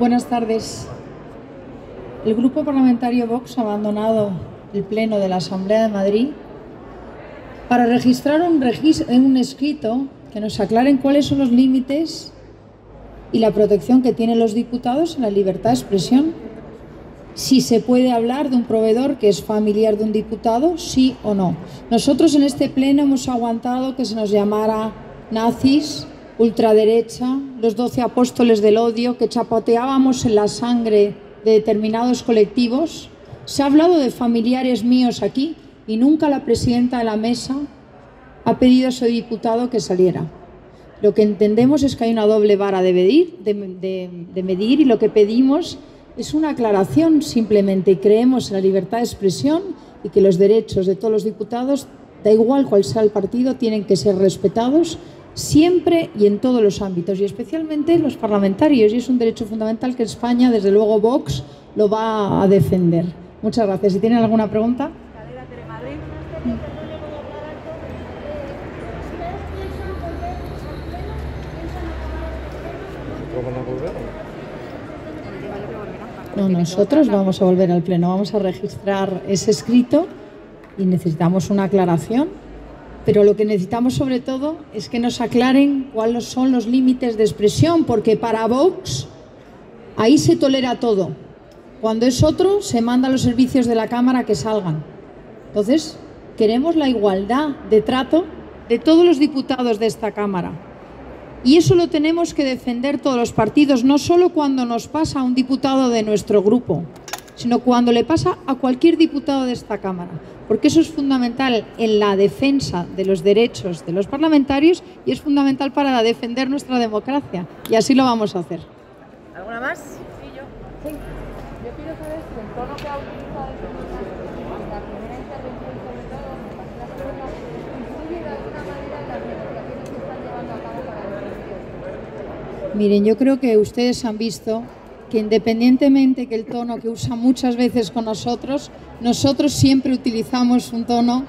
Buenas tardes. El Grupo Parlamentario Vox ha abandonado el Pleno de la Asamblea de Madrid para registrar un, un escrito que nos aclaren cuáles son los límites y la protección que tienen los diputados en la libertad de expresión. Si se puede hablar de un proveedor que es familiar de un diputado, sí o no. Nosotros en este pleno hemos aguantado que se nos llamara nazis, ultraderecha, los doce apóstoles del odio, que chapoteábamos en la sangre de determinados colectivos. Se ha hablado de familiares míos aquí y nunca la presidenta de la mesa ha pedido a su diputado que saliera. Lo que entendemos es que hay una doble vara de medir, de, medir y lo que pedimos es una aclaración simplemente. Creemos en la libertad de expresión y que los derechos de todos los diputados, da igual cuál sea el partido, tienen que ser respetados siempre y en todos los ámbitos y especialmente los parlamentarios. Y es un derecho fundamental que España, desde luego Vox, lo va a defender. Muchas gracias. Si tienen alguna pregunta. No, nosotros vamos a volver al Pleno, vamos a registrar ese escrito y necesitamos una aclaración, pero lo que necesitamos sobre todo es que nos aclaren cuáles son los límites de expresión, porque para Vox ahí se tolera todo. Cuando es otro, se manda a los servicios de la Cámara que salgan. Entonces, queremos la igualdad de trato de todos los diputados de esta Cámara. Y eso lo tenemos que defender todos los partidos, no solo cuando nos pasa un diputado de nuestro grupo, sino cuando le pasa a cualquier diputado de esta Cámara, porque eso es fundamental en la defensa de los derechos de los parlamentarios y es fundamental para defender nuestra democracia. Y así lo vamos a hacer. ¿Alguna más? Sí, yo. Sí. Yo quiero saber si el tono que ha utilizado la primera intervención, sobre todo, la segunda, influye de alguna manera en las negociaciones que están llevando a cabo para el Miren, yo creo que ustedes han visto que independientemente que el tono que usa muchas veces con nosotros, nosotros siempre utilizamos un tono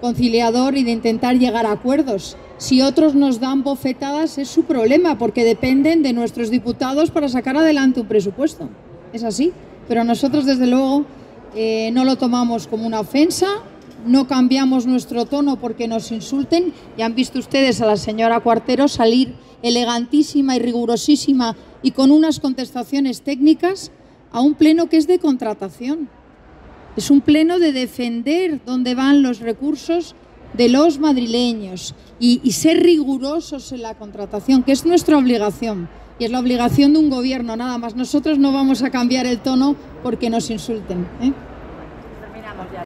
conciliador y de intentar llegar a acuerdos. Si otros nos dan bofetadas es su problema, porque dependen de nuestros diputados para sacar adelante un presupuesto. Es así. Pero nosotros, desde luego, eh, no lo tomamos como una ofensa, no cambiamos nuestro tono porque nos insulten. Y han visto ustedes a la señora Cuartero salir elegantísima y rigurosísima y con unas contestaciones técnicas a un pleno que es de contratación. Es un pleno de defender dónde van los recursos de los madrileños y, ser rigurosos en la contratación, que es nuestra obligación y es la obligación de un gobierno, nada más. Nosotros no vamos a cambiar el tono porque nos insulten. ¿eh?